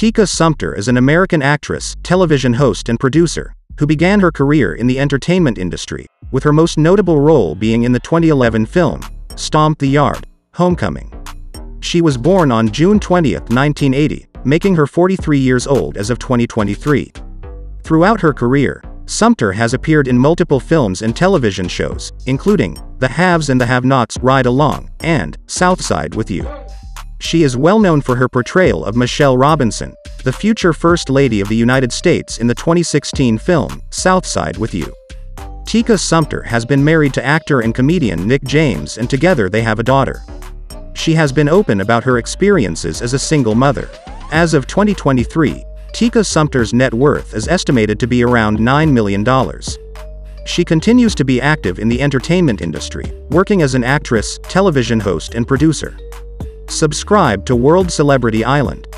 Tika Sumpter is an American actress, television host and producer, who began her career in the entertainment industry, with her most notable role being in the 2011 film, Stomp the Yard, Homecoming. She was born on June 20, 1980, making her 43 years old as of 2023. Throughout her career, Sumpter has appeared in multiple films and television shows, including The Haves and the Have-Nots Ride Along, and Southside with You. She is well known for her portrayal of Michelle Robinson, the future First Lady of the United States in the 2016 film, Southside with You. Tika Sumpter has been married to actor and comedian Nick James and together they have a daughter. She has been open about her experiences as a single mother. As of 2023, Tika Sumpter's net worth is estimated to be around $9 million. She continues to be active in the entertainment industry, working as an actress, television host and producer. Subscribe to World Celebrity Island.